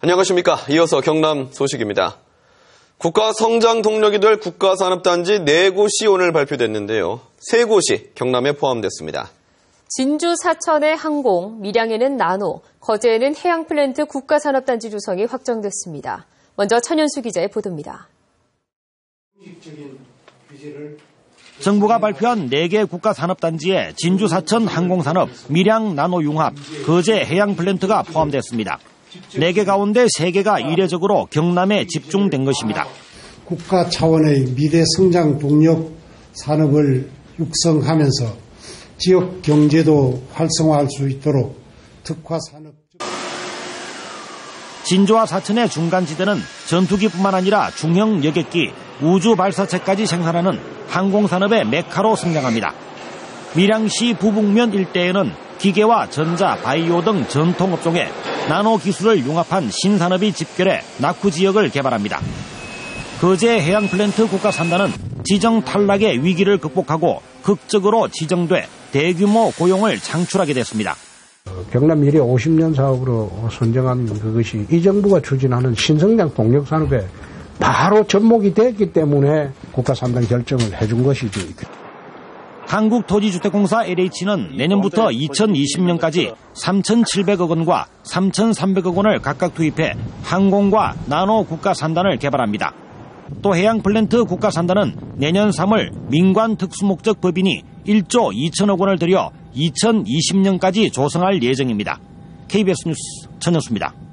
안녕하십니까. 이어서 경남 소식입니다. 국가 성장 동력이 될 국가산업단지 4곳이 오늘 발표됐는데요. 3곳이 경남에 포함됐습니다. 진주 사천의 항공, 밀양에는 나노, 거제에는 해양플랜트 국가산업단지 조성이 확정됐습니다. 먼저 천연수 기자의 보도입니다. 정부가 발표한 4개 국가산업단지에 진주 사천 항공산업, 밀양 나노융합, 거제 해양플랜트가 포함됐습니다. 4개 가운데 3개가 이례적으로 경남에 집중된 것입니다. 국가 차원의 미래 성장 동력 산업을 육성하면서 지역 경제도 활성화할 수 있도록 특화 산업 진주와 사천의 중간지대는 전투기뿐만 아니라 중형 여객기, 우주 발사체까지 생산하는 항공산업의 메카로 성장합니다. 밀양시 부북면 일대에는 기계와 전자, 바이오 등 전통업종에 나노 기술을 융합한 신산업이 집결해 낙후 지역을 개발합니다. 거제 해양 플랜트 국가 산단은 지정 탈락의 위기를 극복하고 극적으로 지정돼 대규모 고용을 창출하게 됐습니다. 경남 미래 50년 사업으로 선정한 그것이 이 정부가 추진하는 신성장 동력 산업에 바로 접목이 됐기 때문에 국가 산단 결정을 해준 것이죠. 한국토지주택공사 LH는 내년부터 2020년까지 3,700억 원과 3,300억 원을 각각 투입해 항공과 나노 국가 산단을 개발합니다. 또 해양플랜트 국가 산단은 내년 3월 민관 특수목적 법인이 1조 2천억 원을 들여 2020년까지 조성할 예정입니다. KBS 뉴스 전현수입니다.